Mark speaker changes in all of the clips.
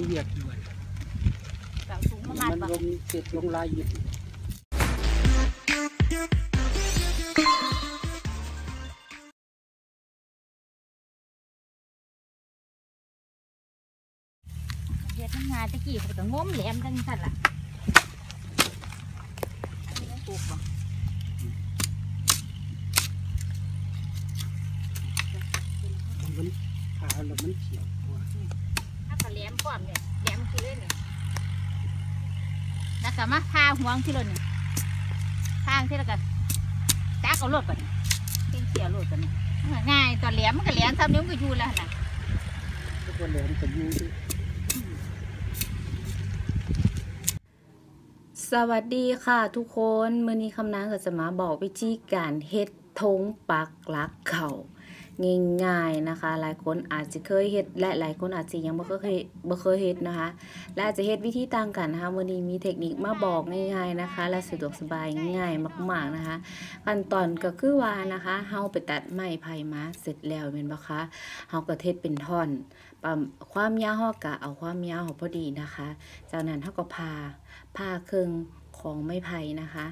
Speaker 1: มีเวียกด้วย
Speaker 2: เสาสูงประมาณ
Speaker 1: มัน
Speaker 2: บ่
Speaker 1: ลงเสร็จล
Speaker 2: กี้เขาก็งมแหลมจังซั่นล่ะปลูกบ่
Speaker 1: มันขาแล้วมันเขียวกว่า
Speaker 2: ถ้าก็แหลมพร้อมเนี่ยแหลมคือเลยนี่แล้วก็มาพาห่วงที่รถนี่ทางที่แล้วก็จักเอารถก่อนเก่งเสียรถก่อนนี่มันก็ง่ายตอนแหลมมันก็แหลมซ้ำเดี๋ยวมันก็อยู่แล้วน่ะ
Speaker 1: แล้วก็แหลมกับยูด้วย
Speaker 3: สวัสดีค่ะทุกคน มื้อนี้คำนางก็จะมาบอกวิธีการเฮ็ดทงปักหลักเข่า ง่ายๆนะคะ หลายคนอาจจะเคยเฮ็ดและหลายคนอาจจะยังบ่เคยบ่เคยเฮ็ดนะคะ และอาจจะเฮ็ดวิธีต่างกันนะคะมื้อนี้มีเทคนิคมาบอกง่ายๆนะคะ และสะดวกสบายง่ายมาก ๆนะคะ ขั้นตอนก็คือว่านะคะเฮาไปตัดไม้ไผ่มาเสร็จแล้วแม่นบ่คะเฮาก็เทศเป็นท่อนความยาวเฮาก็เอาความยาวเฮาพอดีนะคะ จากนั้นเฮาก็พาผ้าเครื่องของไม้ไผ่นะคะ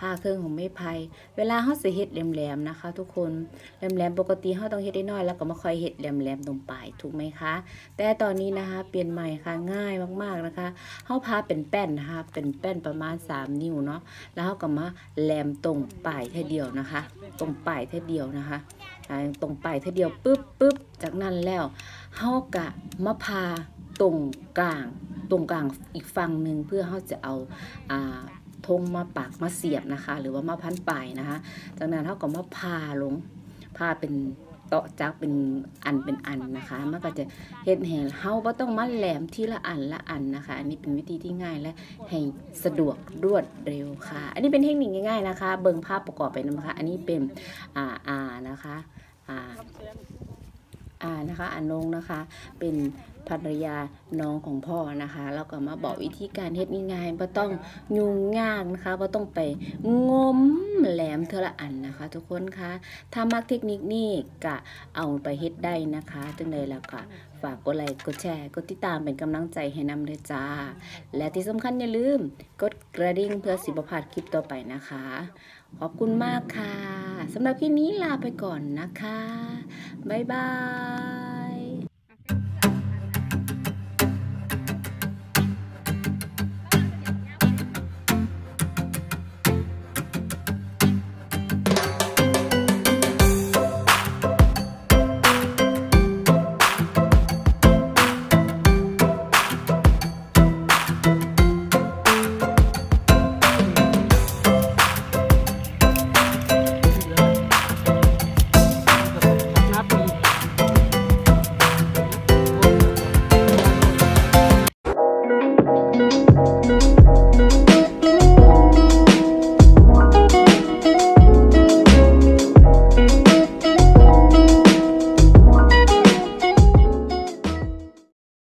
Speaker 3: ผ้าเครื่องของไม้ไผ่เวลาเขาสิเฮ็ดแหลมๆนะคะ ทุกคนแหลมๆปกติเขาต้องเฮ็ดได้น้อยแล้วก็มาค่อยเฮ็ดแหลมๆตรงปลายถูกไหมคะ แต่ตอนนี้นะคะเปลี่ยนใหม่ค่ะง่ายมากๆนะคะเขาพาเป็นแป้นนะคะเป็นแป้นประมาณ 3 นิ้วเนาะแล้วเขาก็มาแหลมตรงปลายเท่เดียวนะคะ ตรงปลายเท่เดียวนะคะตรงปลายเท่เดียวปุ๊บปุ๊บจากนั้นแล้วเขากะมาพาตรงกลางตรงกลางอีกฝั่งหนึ่งเพื่อเขาจะเอา อ่าธงมาปักมาเสียบนะคะ หรือว่ามาพันปลายนะคะ จากนั้นเขาก็มาพาลงพาเป็นเตาะจักเป็นอันเป็นอันนะคะมันก็จะเห็นแห่เฮาบ่ต้องมาแหลมทีละอันละอันนะคะ อันนี้เป็นวิธีที่ง่ายและให้สะดวกรวดเร็วค่ะ อันนี้เป็นเทคนิคง่ายๆนะคะ เบิ่งภาพประกอบไปนะคะ อันนี้เป็นอ่าอ่านะคะอ่าอ่านะคะอันงนะคะเป็น ภรรยาน้องของพ่อนะคะ แล้วก็มาบอกวิธีการเฮ็ดง่ายๆบ่ต้องยุ่งยากนะคะบ่ต้องไปงมแหลมเทละอันนะคะ ทุกคนคะถ้ามักเทคนิคนี้ก็เอาไปเฮ็ดได้นะคะจังใดแล้วก็ฝากกดไลค์กดแชร์กดติดตามเป็นกำลังใจให้นำเลยจ้า และที่สำคัญอย่าลืม กดกระดิ่งเพื่อสิบพลาดคลิปต่อไปนะคะ ขอบคุณมากค่ะสำหรับคลิปนี้ลาไปก่อนนะคะ บ๊ายบาย